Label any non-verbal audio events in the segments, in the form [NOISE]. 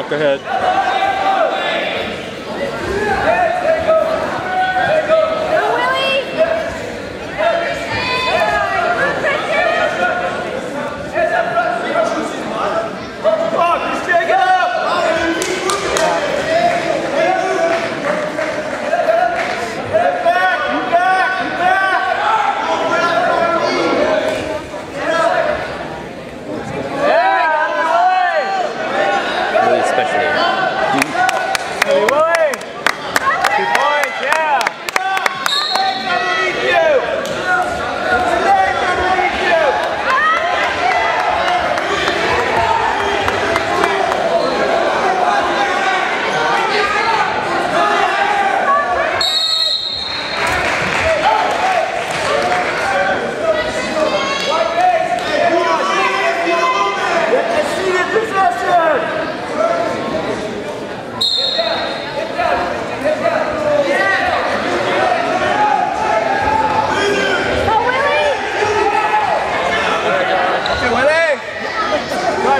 Walk ahead.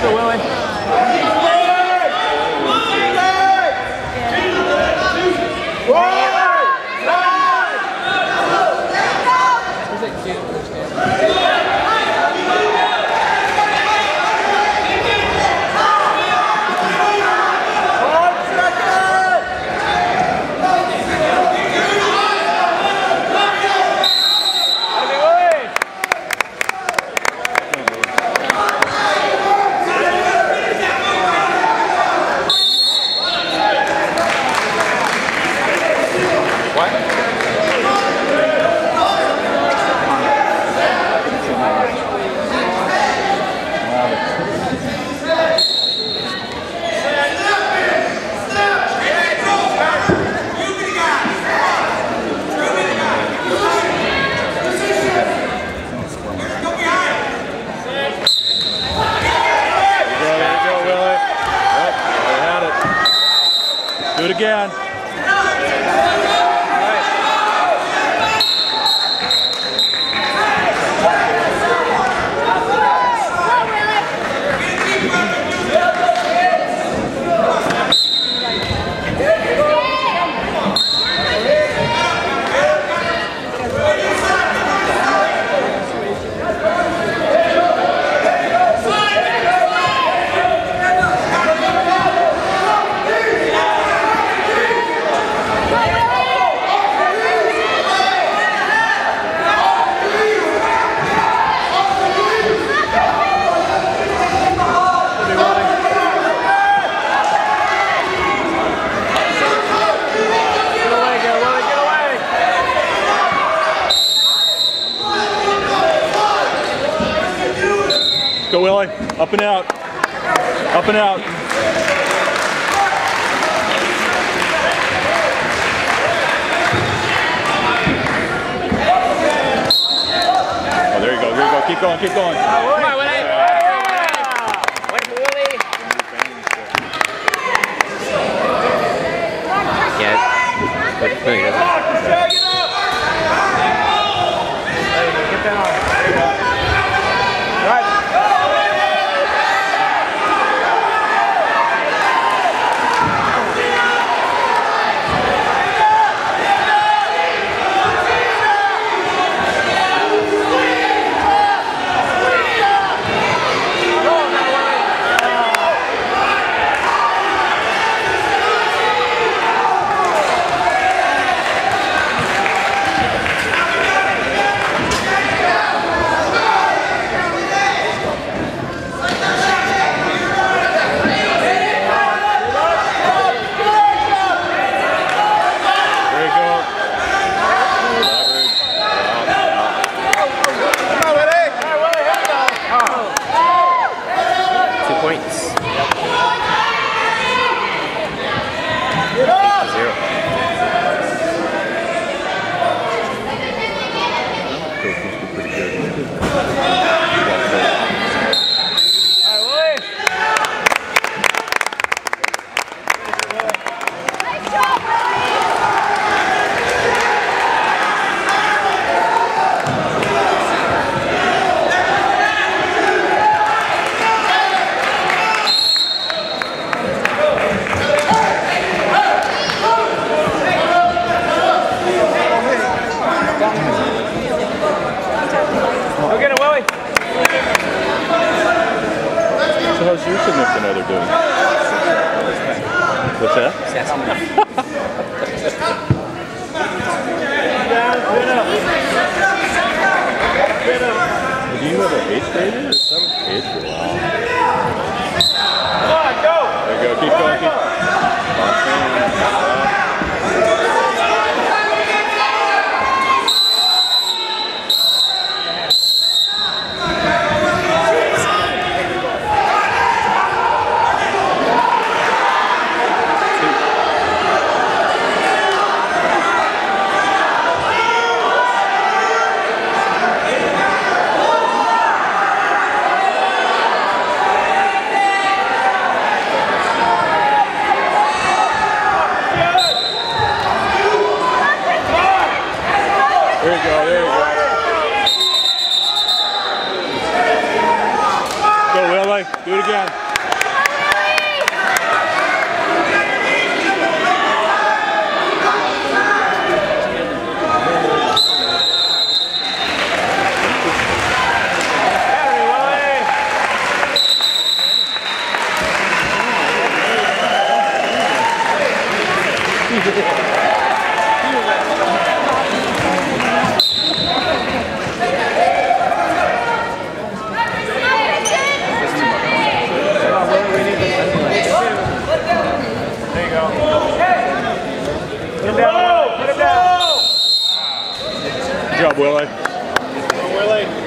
There you go, there you go, Willie. Yep, they had it. Do it again. Go, Willie. Up and out. Up and out. Oh, there you go. There you go. Keep going. Keep going. Come on, Willie. Wait for Willie. Yeah. But Willie doesn't. pretty good. know they're doing. What's that? Sassy. [LAUGHS] There you go. There you go. Go, Willie. Do it again. job, Willie.